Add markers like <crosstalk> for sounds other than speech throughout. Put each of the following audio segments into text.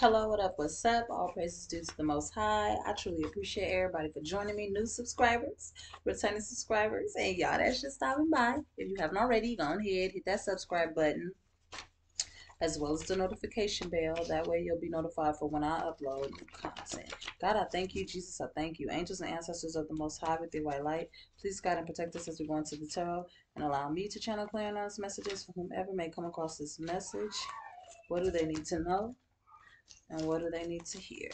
Hello, what up, what's up? All praises due to the Most High. I truly appreciate everybody for joining me, new subscribers, returning subscribers, and y'all that's just stopping by. If you haven't already, go ahead, hit that subscribe button, as well as the notification bell. That way you'll be notified for when I upload new content. God, I thank you. Jesus, I thank you. Angels and ancestors of the Most High with your white light, please guide and protect us as we go into the tarot, and allow me to channel clear messages for whomever may come across this message. What do they need to know? And what do they need to hear?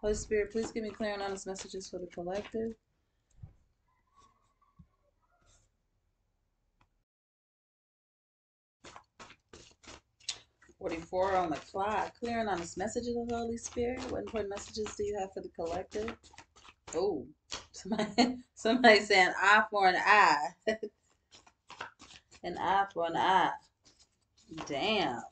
Holy Spirit, please give me clear and honest messages for the collective. Forty-four on the clock. Clear and honest messages of the Holy Spirit. What important messages do you have for the collective? Oh, <laughs> somebody, somebody saying eye for an eye. <laughs> an eye for an eye. Damn.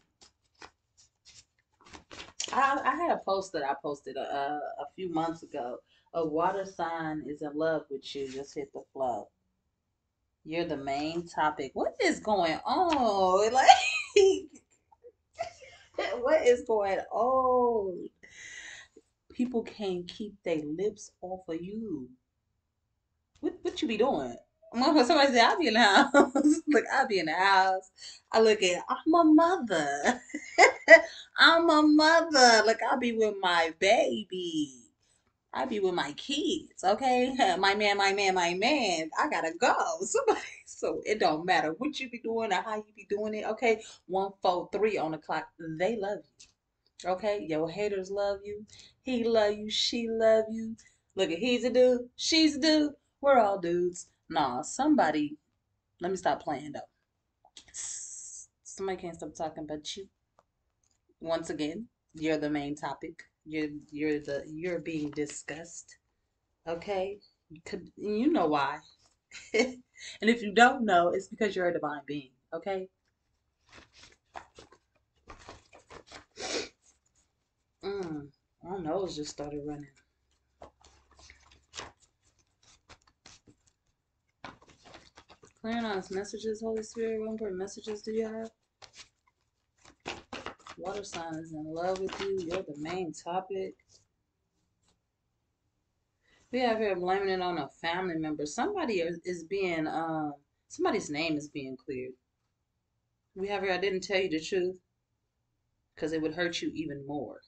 I, I had a post that I posted a, a few months ago. A water sign is in love with you. Just hit the flow. You're the main topic. What is going on? <laughs> Like, what is going on? People can't keep their lips off of you. What what you be doing? Somebody say I'll be in the house. look, I'll be in the house. I look at I'm a mother. <laughs> I'm a mother. Look, I'll be with my baby. I'll be with my kids, okay? <laughs> My man, my man, my man. I gotta go. <laughs> Somebody, so it don't matter what you be doing or how you be doing it, okay? One, four, three on the clock. They love you, okay? Your haters love you. He love you. She love you. Look at he's a dude. She's a dude. We're all dudes. Nah, somebody. Let me stop playing though. Somebody can't stop talking about you. Once again, you're the main topic. You're you're the you're being discussed. Okay, you could you know why? <laughs> and if you don't know, it's because you're a divine being. Okay. Mm, my nose just started running. Clear and honest messages, Holy Spirit. What important messages do you have? Water sign is in love with you. You're the main topic. We have here blaming it on a family member. Somebody is being, um, somebody's name is being cleared. We have here, I didn't tell you the truth because it would hurt you even more.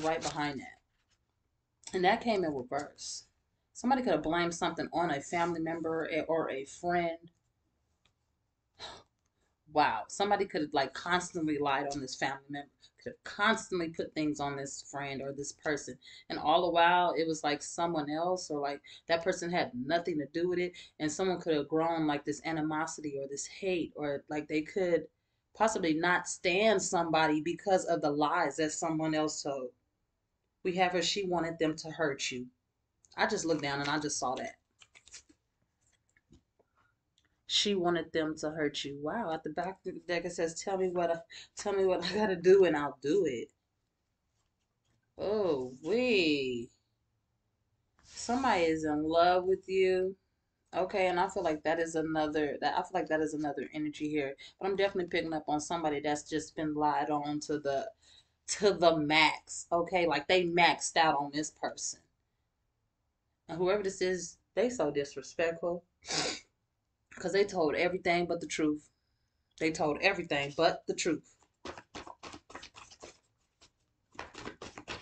Right behind that. And that came in reverse. Somebody could have blamed something on a family member or a friend. <gasps> Wow. Somebody could have like constantly lied on this family member. Could have constantly put things on this friend or this person. And all the while it was like someone else or like that person had nothing to do with it. And someone could have grown like this animosity or this hate or like they could possibly not stand somebody because of the lies that someone else told. We have her, she wanted them to hurt you. I just looked down and I just saw that. She wanted them to hurt you. Wow, at the back of the deck it says, "Tell me what I, tell me what I gotta do, and I'll do it." Oh, we. Somebody is in love with you. Okay, and I feel like that is another that I feel like that is another energy here. But I'm definitely picking up on somebody that's just been lied on to the to the max. Okay, like they maxed out on this person. And whoever this is, they so disrespectful. <laughs> Because they told everything but the truth. They told everything but the truth.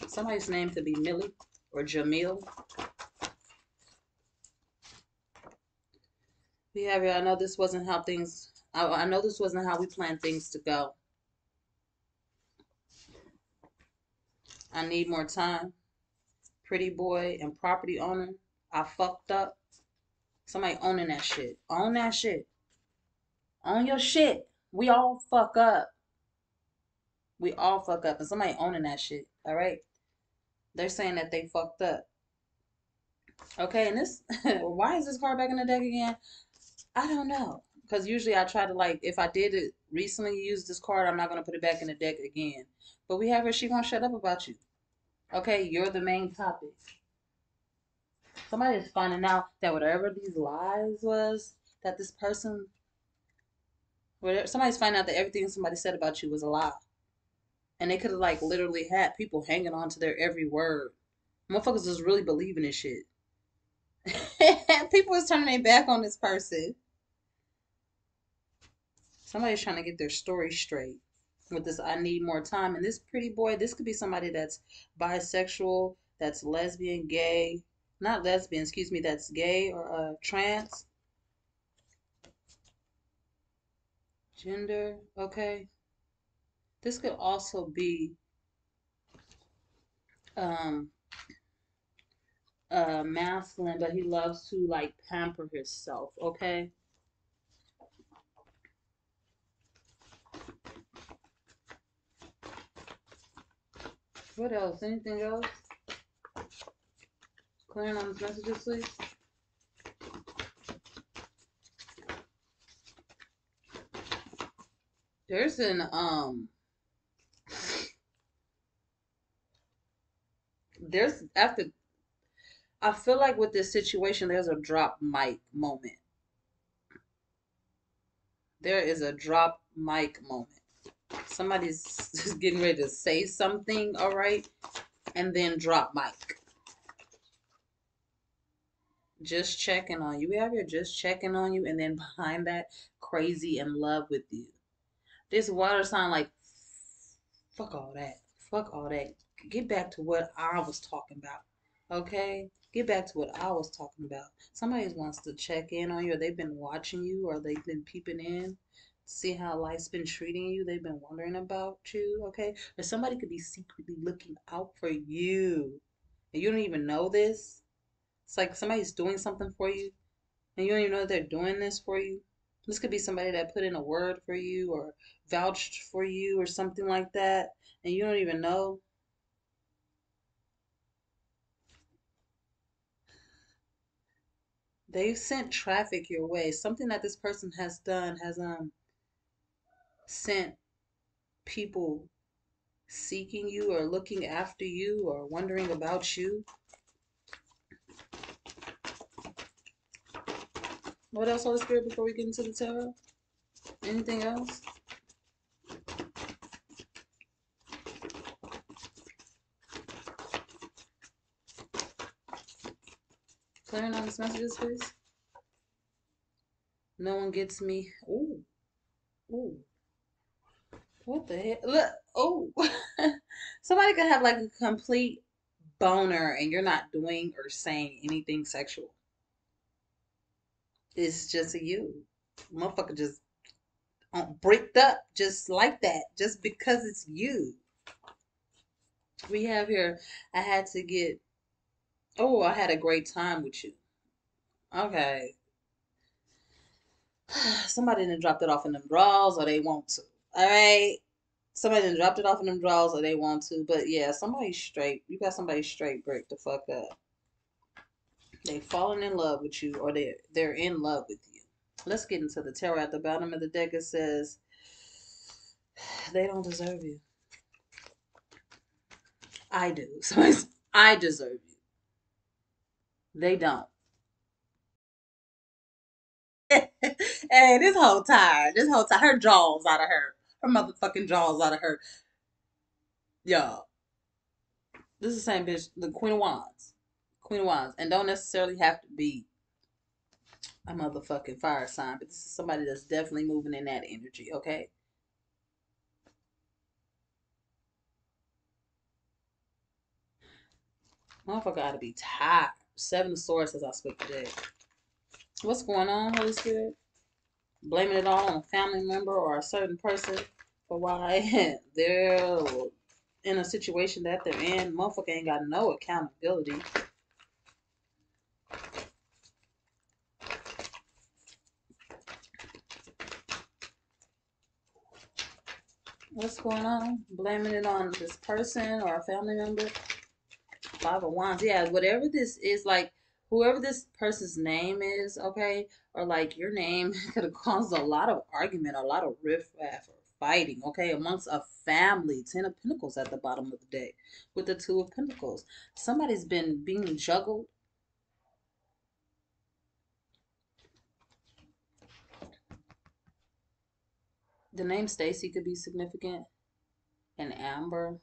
Somebody's name could be Millie or Jamil. We have here, I know this wasn't how things, I, I know this wasn't how we planned things to go. I need more time pretty boy and property owner, I fucked up. Somebody owning that shit. Own that shit. Own your shit. We all fuck up. We all fuck up. And somebody owning that shit. All right? They're saying that they fucked up. Okay, and this, <laughs> why is this card back in the deck again? I don't know. Because usually I try to, like, if I did it recently use this card, I'm not going to put it back in the deck again. But we have her, she won't shut up about you. Okay, you're the main topic. Somebody is finding out that whatever these lies was, that this person, whatever, somebody's finding out that everything somebody said about you was a lie. And they could have like literally had people hanging on to their every word. Motherfuckers just really believing this shit. <laughs> people is turning their back on this person. Somebody's trying to get their story straight with this I need more time. And this pretty boy, this could be somebody that's bisexual, that's lesbian, gay, not lesbian, excuse me, that's gay or uh, trans. Gender, okay. This could also be um uh masculine, but he loves to like pamper himself, okay? What else? Anything else? Clearing on the messages, please. There's an um there's after I feel like with this situation there's a drop mic moment. There is a drop mic moment. Somebody's <laughs> just getting ready to say something, all right? And then drop mic. Just checking on you. We have here just checking on you, and then behind that, crazy in love with you. This water sign like fuck all that. Fuck all that. Get back to what I was talking about. Okay? Get back to what I was talking about. Somebody wants to check in on you, or they've been watching you, or they've been peeping in, see how life's been treating you. They've been wondering about you, okay? Or somebody could be secretly looking out for you. And you don't even know this. It's like somebody's doing something for you, and you don't even know they're doing this for you. This could be somebody that put in a word for you or vouched for you or something like that, and you don't even know. They've sent traffic your way. Something that this person has done has um sent people seeking you or looking after you or wondering about you. What else, Holy Spirit, before we get into the tarot? Anything else? Clearing on these messages, please. No one gets me. Ooh. Ooh. What the hell? Look. Oh. <laughs> Somebody could have like a complete boner and you're not doing or saying anything sexual. It's just a you. Motherfucker just um, bricked up just like that, just because it's you. We have here, I had to get, oh, I had a great time with you. Okay. <sighs> Somebody done dropped it off in them drawers or they want to. All right. Somebody dropped it off in them drawers or they want to. But yeah, somebody straight. You got somebody straight break the fuck up. They fallen in love with you or they they're in love with you. Let's get into the tarot. At the bottom of the deck it says <sighs> they don't deserve you. I do. <laughs> So I deserve you. They don't. <laughs> hey, this whole time, this whole time, her jaws out of her. Her motherfucking jaws out of her. Y'all. This is the same bitch, the Queen of Wands. Queen of Wands. And don't necessarily have to be a motherfucking fire sign, but this is somebody that's definitely moving in that energy, okay? Motherfucker gotta be tired. Seven of Swords as I speak today. What's going on, Holy Spirit? Blaming it all on a family member or a certain person for why <laughs> they're in a situation that they're in. Motherfucker ain't got no accountability. What's going on? Blaming it on this person or a family member. Five of Wands. Yeah, whatever this is, like, whoever this person's name is, okay, or like your name <laughs> could have caused a lot of argument, a lot of riffraff or fighting, okay, amongst a family. Ten of Pentacles at the bottom of the deck with the Two of Pentacles. Somebody's been being juggled. The name Stacy could be significant. and Amber.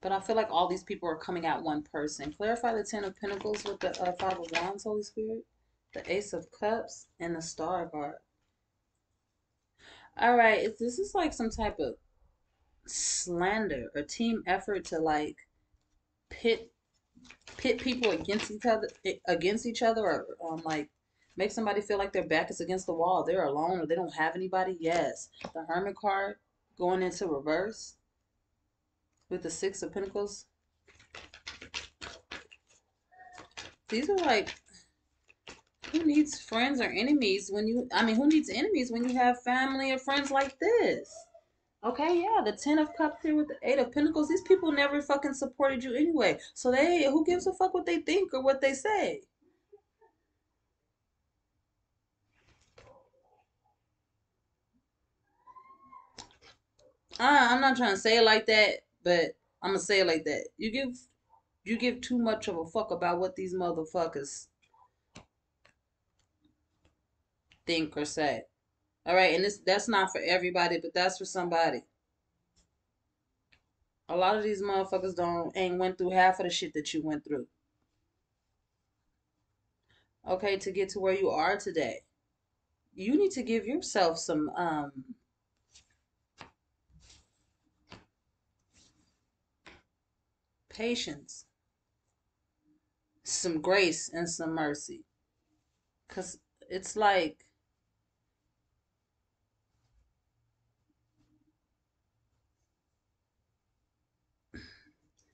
But I feel like all these people are coming at one person. Clarify the Ten of Pentacles with the uh, Five of Wands, Holy Spirit. The Ace of Cups and the Star card. All right, if this is like some type of slander or team effort to like pit pit people against each other against each other or um, like make somebody feel like their back is against the wall they're alone or they don't have anybody yes the hermit card going into reverse with the six of pentacles these are like who needs friends or enemies when you i mean who needs enemies when you have family or friends like this Okay, yeah, the Ten of Cups here with the Eight of Pentacles. These people never fucking supported you anyway. So they, who gives a fuck what they think or what they say? Uh, I'm not trying to say it like that, but I'm gonna say it like that. You give, you give too much of a fuck about what these motherfuckers think or say. All right, and this that's not for everybody, but that's for somebody. A lot of these motherfuckers don't ain't went through half of the shit that you went through. Okay, to get to where you are today. You need to give yourself some um patience, some grace and some mercy. Cuz it's like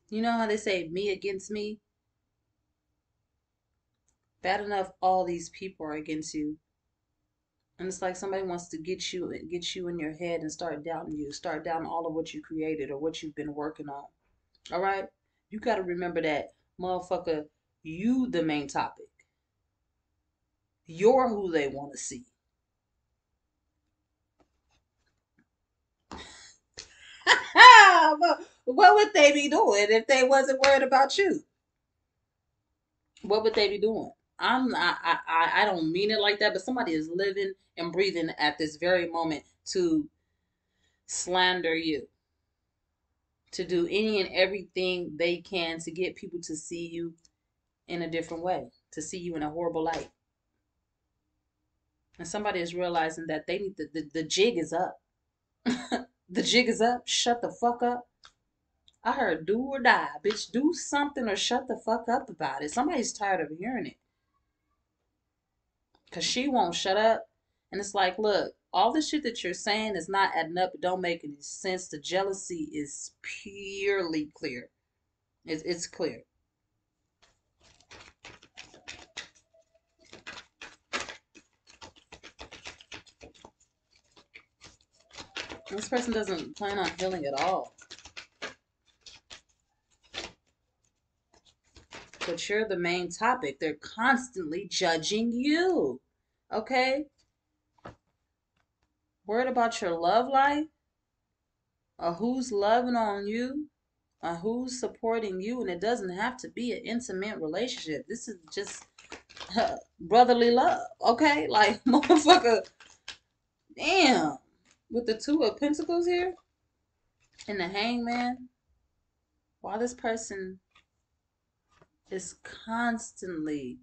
You know how they say me against me? Bad enough all these people are against you. And it's like somebody wants to get you get you in your head and start doubting you, start doubting all of what you created or what you've been working on. All right? You got to remember that motherfucker, you the main topic. You're who they want to see. <laughs> what would they be doing if they wasn't worried about you? What would they be doing? I'm I, I I don't mean it like that, but somebody is living and breathing at this very moment to slander you. To do any and everything they can to get people to see you in a different way, to see you in a horrible light. And somebody is realizing that they need the, the, the jig is up. <laughs> the jig is up. Shut the fuck up. I heard do or die. Bitch, do something or shut the fuck up about it. Somebody's tired of hearing it. Because she won't shut up. And it's like, look, all the shit that you're saying is not adding up. It don't make any sense. The jealousy is purely clear. It's, it's clear. This person doesn't plan on healing at all. but you're the main topic. They're constantly judging you. Okay? Worried about your love life? Or who's loving on you? Or who's supporting you? And it doesn't have to be an intimate relationship. This is just uh, brotherly love. Okay? <laughs> Like, motherfucker. Damn. With the two of pentacles here and the hangman. While this person is constantly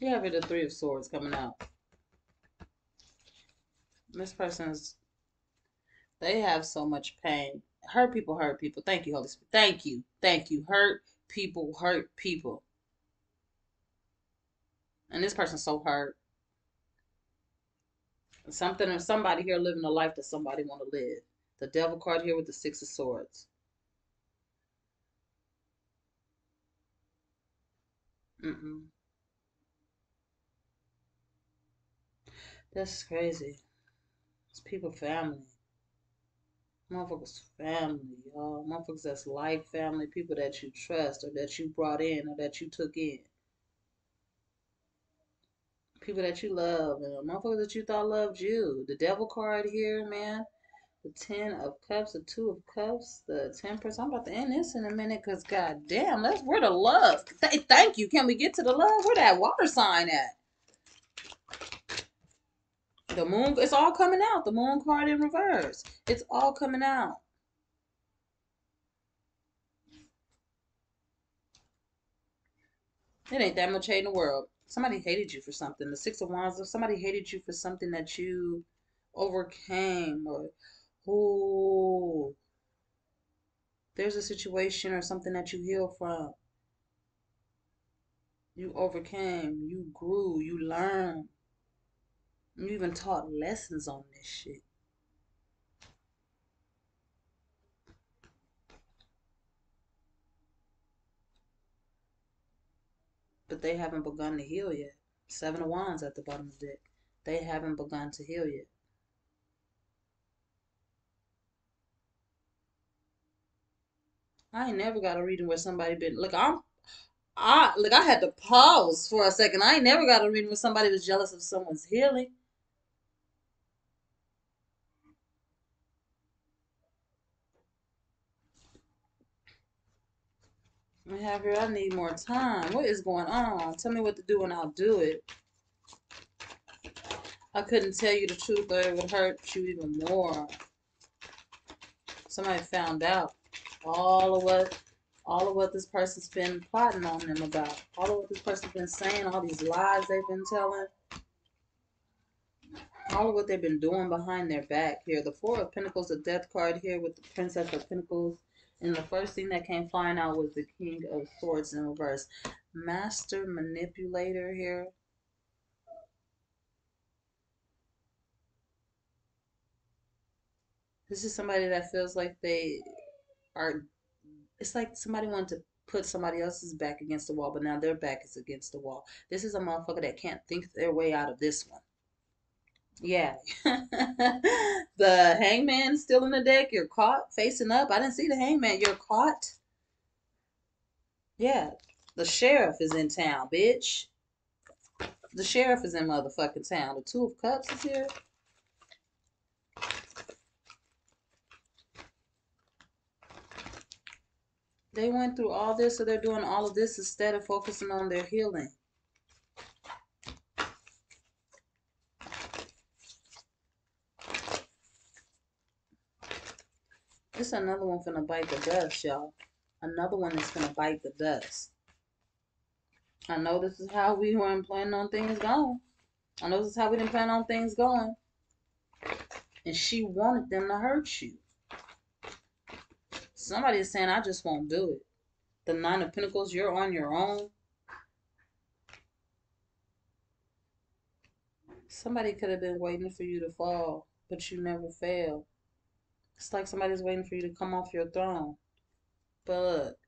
You have the Three of Swords coming out. This person's, they have so much pain. Hurt people hurt people. Thank you, Holy Spirit. Thank you. Thank you. Hurt people hurt people. And this person's so hurt. Something or somebody here living a life that somebody want to live. The devil card here with the six of swords. Mm-mm. That's crazy. It's people family. Motherfuckers family, y'all. Motherfuckers that's life family, people that you trust or that you brought in or that you took in people that you love and motherfuckers that you thought loved you. The devil card here, man. the Ten of Cups, the Two of Cups, the Temperance. I'm about to end this in a minute because, god damn, that's where the love. Th thank you. Can we get to the love? Where that water sign at? The moon, it's all coming out. The moon card in reverse. It's all coming out. It ain't that much hate in the world. Somebody hated you for something. The Six of Wands, somebody hated you for something that you overcame or oh there's a situation or something that you heal from. You overcame, you grew, you learned. You even taught lessons on this shit. but they haven't begun to heal yet. Seven of Wands at the bottom of the deck. They haven't begun to heal yet. I ain't never got a reading where somebody been look. I'm I look. I had to pause for a second. I ain't never got a reading where somebody was jealous of someone's healing. I have here, I need more time. What is going on? Tell me what to do and I'll do it. I couldn't tell you the truth or it would hurt you even more. Somebody found out all of what all of what this person's been plotting on them about. All of what this person's been saying, all these lies they've been telling. All of what they've been doing behind their back here. The Four of Pentacles, the Death card here with the Princess of Pentacles and the first thing that came flying out was the King of Swords in reverse. Master Manipulator here. This is somebody that feels like they are, it's like somebody wanted to put somebody else's back against the wall, but now their back is against the wall. This is a motherfucker that can't think their way out of this one. Yeah. <laughs> the hangman still in the deck. You're caught facing up. I didn't see the hangman. You're caught. Yeah. The sheriff is in town, bitch. The sheriff is in motherfucking town. The two of cups is here. They went through all this, so they're doing all of this instead of focusing on their healing. This another one finna bite the dust, y'all. Another one is finna bite the dust. I know this is how we weren't planning on things going. I know this is how we didn't plan on things going. And she wanted them to hurt you. Somebody is saying, I just won't do it. The Nine of Pentacles, you're on your own. Somebody could have been waiting for you to fall, but you never failed. It's like somebody's waiting for you to come off your throne. But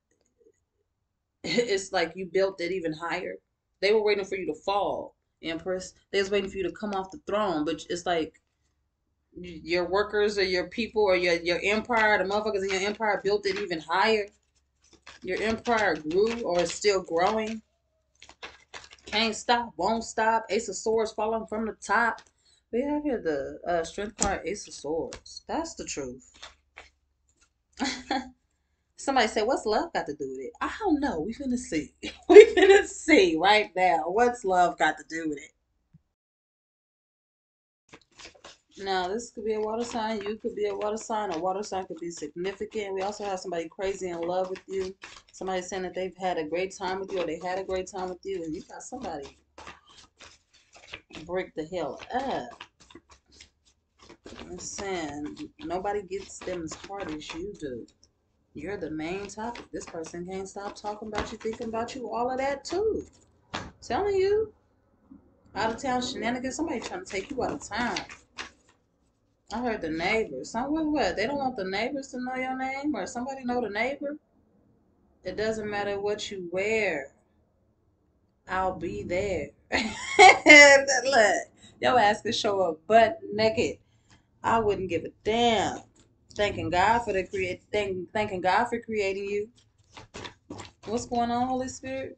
<laughs> it's like you built it even higher. They were waiting for you to fall, Empress. They was waiting for you to come off the throne. But it's like your workers or your people or your, your empire, the motherfuckers in your empire built it even higher. Your empire grew or is still growing. Can't stop, won't stop. Ace of Swords falling from the top. We have here the uh, strength card, Ace of Swords. That's the truth. <laughs> Somebody said, what's love got to do with it? I don't know. We finna see. <laughs> we finna see right now. What's love got to do with it? Now, this could be a water sign. You could be a water sign. A water sign could be significant. We also have somebody crazy in love with you. Somebody saying that they've had a great time with you or they had a great time with you. And you got somebody break the hell up. I'm saying nobody gets them as hard as you do. You're the main topic. This person can't stop talking about you, thinking about you, all of that too. telling you, out of town shenanigans. Somebody trying to take you out of town. I heard the neighbors. Some what, what? They don't want the neighbors to know your name, or somebody know the neighbor. It doesn't matter what you wear. I'll be there. <laughs> <laughs> Look, your ass could show up butt naked. I wouldn't give a damn. Thanking God for the create, thank, thanking God for creating you. What's going on, Holy Spirit?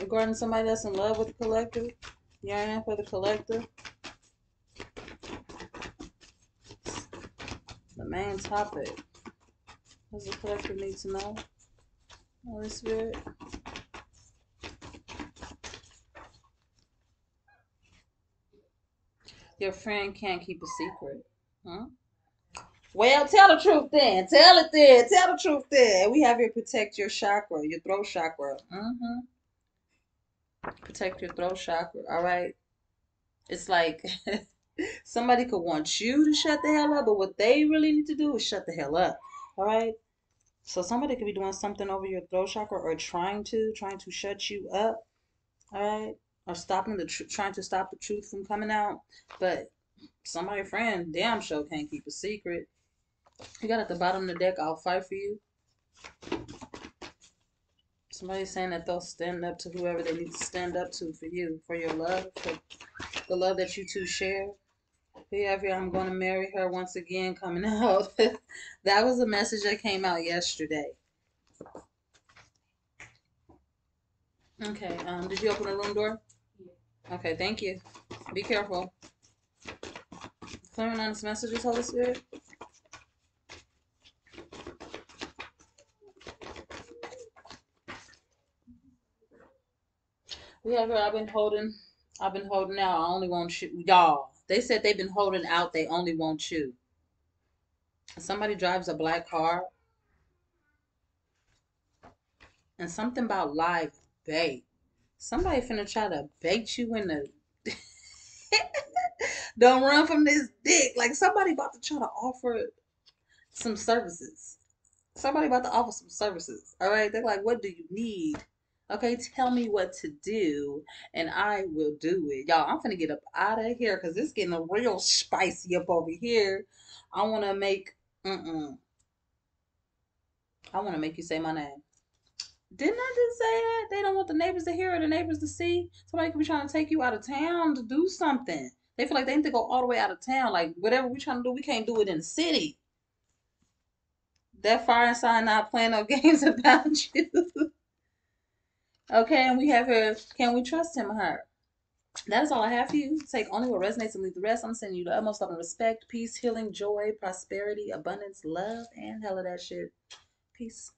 Regarding somebody that's in love with the collector, yearning for the collector. The main topic. Does the collective need to know? Holy Spirit. Your friend can't keep a secret. Huh? Well, tell the truth then. Tell it then. Tell the truth then. We have here protect your chakra, your throat chakra. Mm-hmm. Protect your throat chakra. All right. It's like <laughs> somebody could want you to shut the hell up, but what they really need to do is shut the hell up. All right. So somebody could be doing something over your throat chakra or trying to, trying to shut you up. All right. Or stopping the, tr- trying to stop the truth from coming out. But somebody friend damn sure can't keep a secret. You got at the bottom of the deck, I'll fight for you. Somebody's saying that they'll stand up to whoever they need to stand up to for you, for your love, for the love that you two share. Whoever I'm going to marry her once again coming <laughs> out. that was a message that came out yesterday. Okay, um, did you open the room door? Okay, thank you. Be careful. Clearing on this messages, Holy Spirit. We have her. I've been holding. I've been holding out. I only want you, y'all. They said they've been holding out. They only want you. Somebody drives a black car, and something about live bait. Somebody finna try to bait you in the. <laughs> Don't run from this dick. Like somebody about to try to offer some services. Somebody about to offer some services. All right. They're like, what do you need? Okay, tell me what to do and I will do it. Y'all, I'm gonna get up out of here because it's getting real spicy up over here. I want to make, mm-mm. I want to make you say my name. Didn't I just say that? They don't want the neighbors to hear or the neighbors to see. Somebody could be trying to take you out of town to do something. They feel like they need to go all the way out of town. Like, whatever we're trying to do, we can't do it in the city. That fire sign not playing no <laughs> games about you. Okay, and we have her. Can we trust him or her? That is all I have for you. Take only what resonates and leave the rest. I'm sending you the utmost love and respect, peace, healing, joy, prosperity, abundance, love, and hell of that shit. Peace.